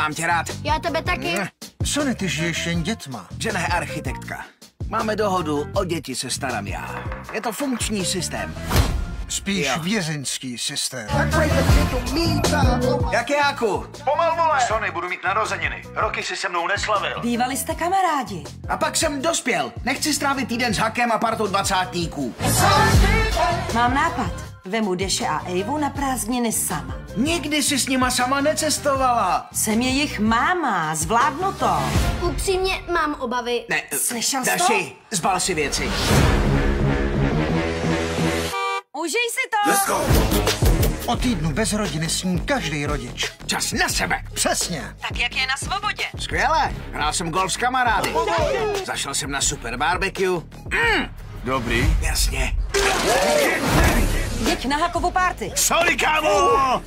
Mám tě rád. Já tebe taky. Sony, ty žiješ jen dětma. Žena je architektka. Máme dohodu o děti se starám já. Je to funkční systém. Spíš Jo. vězeňský systém. Jak jáku? Pomal, vole! Sony, budu mít narozeniny. Roky si se mnou neslavil. Bývali jste kamarádi. A pak jsem dospěl. Nechci strávit týden s Hakem a partou dvacátníků. Mám nápad. Vemu Deše a Eivu na prázdniny sama. Nikdy si s nima sama necestovala. Jsem jejich máma, zvládnu to. Upřímně mám obavy. Ne, Slyšel jsi Daši, zbal si věci. Užij si to! O týdnu bez rodiny sní každý rodič. Čas na sebe. Přesně. Tak jak je na svobodě? Skvěle. Hrál jsem golf s kamarády. Zašel jsem na super barbecue. Dobrý. Jasně. Jeď na Hakovu párty. Sorry, kámo!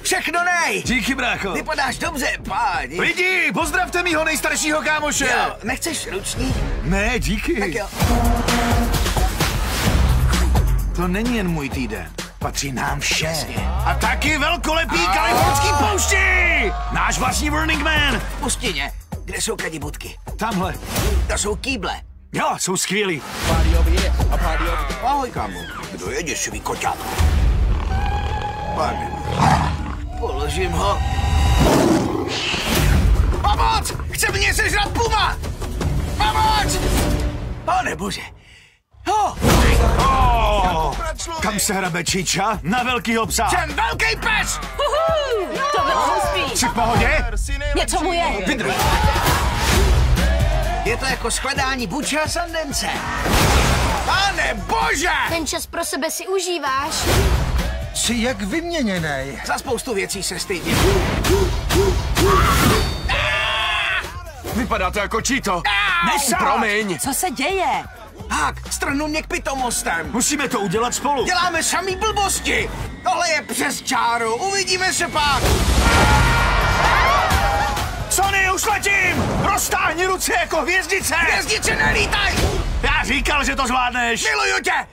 Všechno nej. Díky, brácho. Vypadáš dobře, páni. Lidi, pozdravte mýho nejstaršího kámoše. Jo, nechceš ručník? Ne, díky. Tak jo. To není jen můj týden. Patří nám vše. A Taky velkolepý kalifornský poušti! Náš vlastní Burning Man. v pustině. Kde jsou kadibutky? Tamhle. To jsou kýble. Jo, jsou skvělí. Ahoj, kámo. Kdo je děsivý koťátko? Pane. Položím ho. Pomoc! Chce mě sežrat puma! Pomoc! Pane bože. Ho! Oh, kam se hrabe Čiča? Na velkýho psa. Jsem velký pes! To bylo hustý. Jsi v pohodě? Něco mu je. Vydrž. Je to jako shledání buče a sandence. Pane bože! Ten čas pro sebe si užíváš. Jsi jak vyměněnej. Za spoustu věcí se stydím. Vypadá to jako Čito. Nesát! Promiň. Co se děje? Hák, strhnul mě k pitomostem. Musíme to udělat spolu. Děláme samý blbosti. Tohle je přes čáru. Uvidíme se pak. Sony, už letím! Roztáhni ruce jako hvězdice! Hvězdice nelítaj! Já říkal, že to zvládneš! Miluju tě!